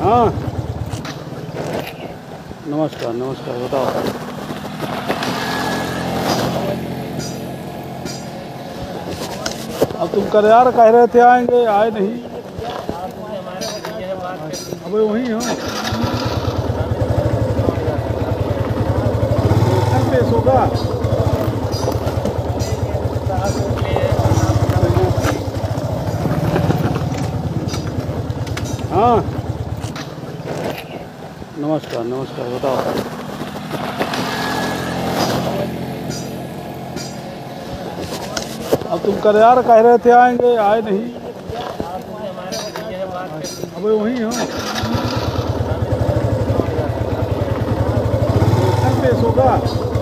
हाँ। नमस्कार नमस्कार, बताओ। अब तुम कल यार कह रहे थे, आएँगे, आए नहीं। अब वही हो। होगा? हाँ। नमस्कार नमस्कार, बताओ। अब तुम कर यार कह रहे थे, आएँगे, आए नहीं। अब वही हो। होगा